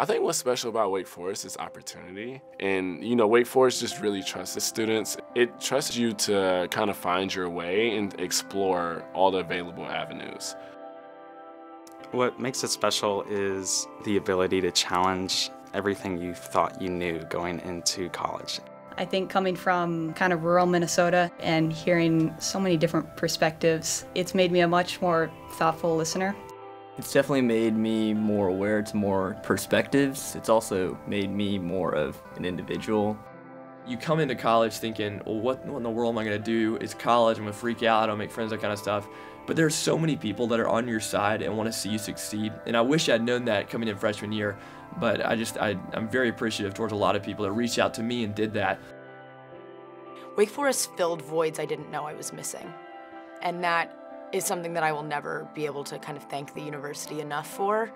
I think what's special about Wake Forest is opportunity. And, you know, Wake Forest just really trusts its students. It trusts you to kind of find your way and explore all the available avenues. What makes it special is the ability to challenge everything you thought you knew going into college. I think coming from kind of rural Minnesota and hearing so many different perspectives, it's made me a much more thoughtful listener. It's definitely made me more aware to more perspectives. It's also made me more of an individual. You come into college thinking, well, what, what in the world am I going to do? It's college, I'm going to freak out, I'll make friends, that kind of stuff. But there are so many people that are on your side and want to see you succeed. And I wish I'd known that coming in freshman year, but I just, I, I'm very appreciative towards a lot of people that reached out to me and did that. Wake Forest filled voids I didn't know I was missing. And that is something that I will never be able to kind of thank the university enough for.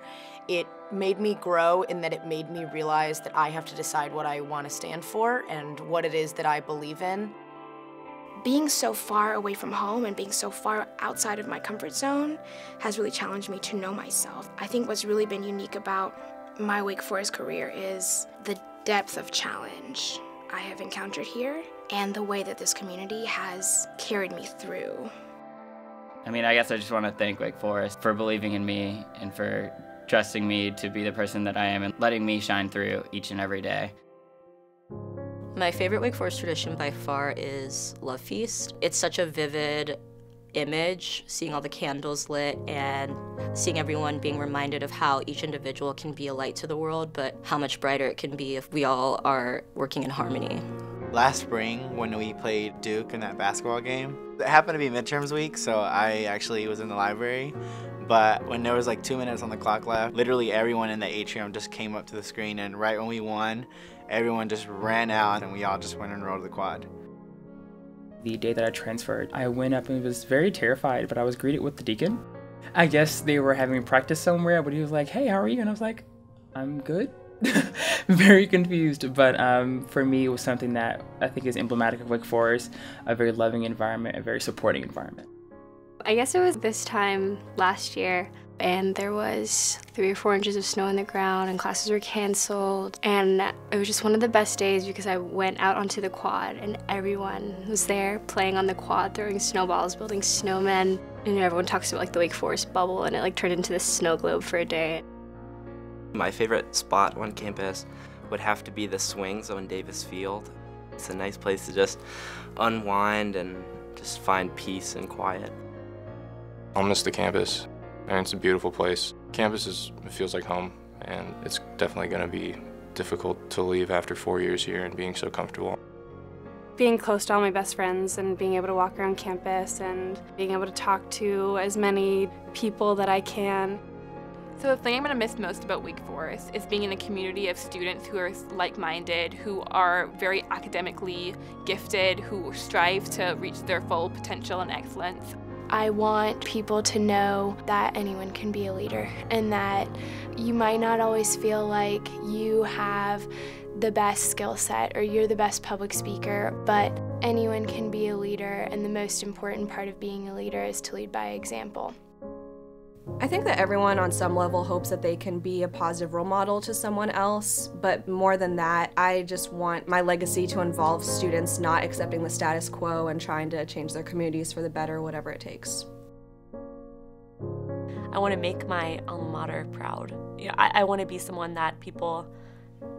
It made me grow in that it made me realize that I have to decide what I want to stand for and what it is that I believe in. Being so far away from home and being so far outside of my comfort zone has really challenged me to know myself. I think what's really been unique about my Wake Forest career is the depth of challenge I have encountered here and the way that this community has carried me through. I mean, I guess I just want to thank Wake Forest for believing in me and for trusting me to be the person that I am and letting me shine through each and every day. My favorite Wake Forest tradition by far is Love Feast. It's such a vivid image, seeing all the candles lit and seeing everyone being reminded of how each individual can be a light to the world, but how much brighter it can be if we all are working in harmony. Last spring, when we played Duke in that basketball game, it happened to be midterms week, so I actually was in the library. But when there was like two minutes on the clock left, literally everyone in the atrium just came up to the screen, and right when we won, everyone just ran out, and we all just went and rode the quad. The day that I transferred, I went up and was very terrified, but I was greeted with the deacon. I guess they were having practice somewhere, but he was like, "Hey, how are you?" And I was like, "I'm good." very confused, but um, for me, it was something that I think is emblematic of Wake Forest a very loving environment, a very supporting environment. I guess it was this time last year, and there was three or four inches of snow on the ground, and classes were canceled. And it was just one of the best days because I went out onto the quad, and everyone was there playing on the quad, throwing snowballs, building snowmen. And everyone talks about like the Wake Forest bubble, and it like turned into this snow globe for a day. My favorite spot on campus would have to be the swings on Davis Field. It's a nice place to just unwind and just find peace and quiet. I'll miss the campus, and it's a beautiful place. Campus is, it feels like home, and it's definitely going to be difficult to leave after four years here and being so comfortable. Being close to all my best friends and being able to walk around campus and being able to talk to as many people that I can. So the thing I'm going to miss most about Wake Forest is being in a community of students who are like-minded, who are very academically gifted, who strive to reach their full potential and excellence. I want people to know that anyone can be a leader and that you might not always feel like you have the best skill set or you're the best public speaker, but anyone can be a leader and the most important part of being a leader is to lead by example. I think that everyone on some level hopes that they can be a positive role model to someone else, but more than that, I just want my legacy to involve students not accepting the status quo and trying to change their communities for the better, whatever it takes. I want to make my alma mater proud. You know, I, I want to be someone that people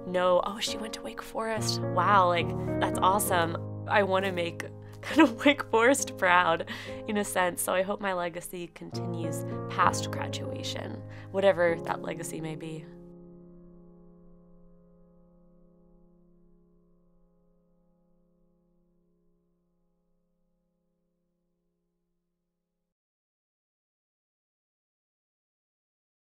know, oh, she went to Wake Forest. Wow, like, that's awesome. I want to make kind of Wake Forest proud in a sense. So I hope my legacy continues past graduation, whatever that legacy may be.